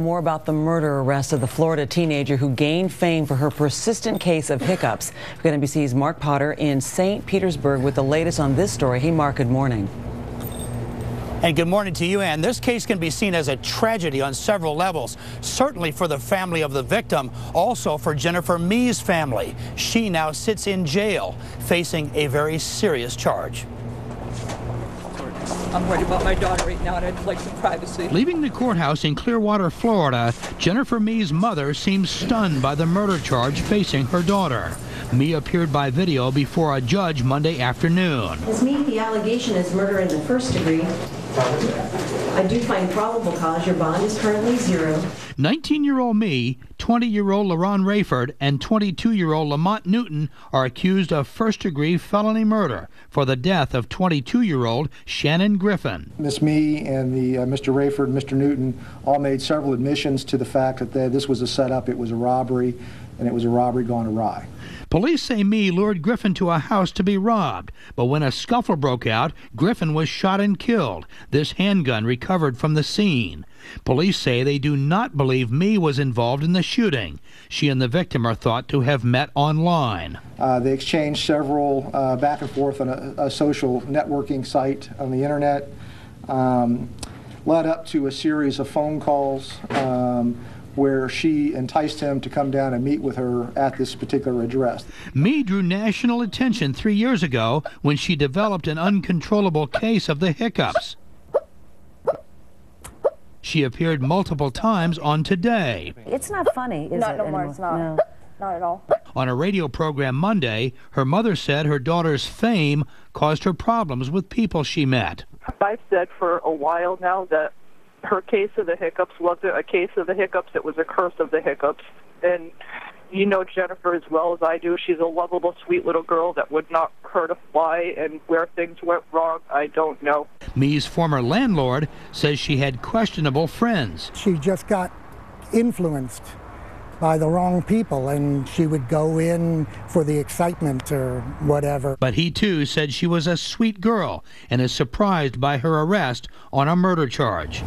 More about the murder arrest of the Florida teenager who gained fame for her persistent case of hiccups. We're going to NBC's Mark Potter in St. Petersburg with the latest on this story. Hey, Mark, good morning. And good morning to you, Ann. This case can be seen as a tragedy on several levels. Certainly for the family of the victim, also for Jennifer Mee's family. She now sits in jail, facing a very serious charge. I'm worried about my daughter right now, and I'd like some privacy. Leaving the courthouse in Clearwater, Florida, Jennifer Mee's mother seems stunned by the murder charge facing her daughter. Mee appeared by video before a judge Monday afternoon. Ms. Mee, the allegation is murder in the first degree. I do find probable cause. Your bond is currently zero. 19-year-old Mee, 20-year-old LaRon Rayford, and 22-year-old Lamont Newton are accused of first-degree felony murder for the death of 22-year-old Shannon Griffin. Miss Mee and the uh, Mr. Rayford and Mr. Newton all made several admissions to the fact that they, this was a setup, it was a robbery, and it was a robbery gone awry. Police say Mee lured Griffin to a house to be robbed, but when a scuffle broke out, Griffin was shot and killed. This handgun recovered from the scene. Police say they do not believe Mee was involved in the shooting. She and the victim are thought to have met online. Uh, they exchanged several uh, back and forth on a, a, social networking site on the internet, um, led up to a series of phone calls. Um, where she enticed him to come down and meet with her at this particular address. Mee drew national attention three years ago when she developed an uncontrollable case of the hiccups. She appeared multiple times on Today. It's not funny, is not it? No more, it's not. No. Not at all. On a radio program Monday, her mother said her daughter's fame caused her problems with people she met. I've said for a while now that her case of the hiccups wasn't a case of the hiccups, it was a curse of the hiccups. And you know Jennifer as well as I do. She's a lovable, sweet little girl that would not hurt a fly, and where things went wrong, I don't know. Mee's former landlord says she had questionable friends. She just got influenced by the wrong people and she would go in for the excitement or whatever. But he too said she was a sweet girl and is surprised by her arrest on a murder charge.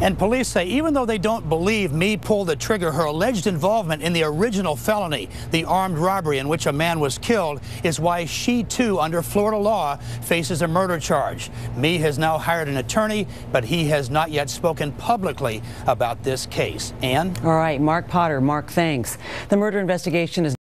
And police say even though they don't believe Mee pulled the trigger, her alleged involvement in the original felony, the armed robbery in which a man was killed, is why she too, under Florida law, faces a murder charge. Mee has now hired an attorney, but he has not yet spoken publicly about this case. And all right, Mark Potter. Mark, thanks. The murder investigation is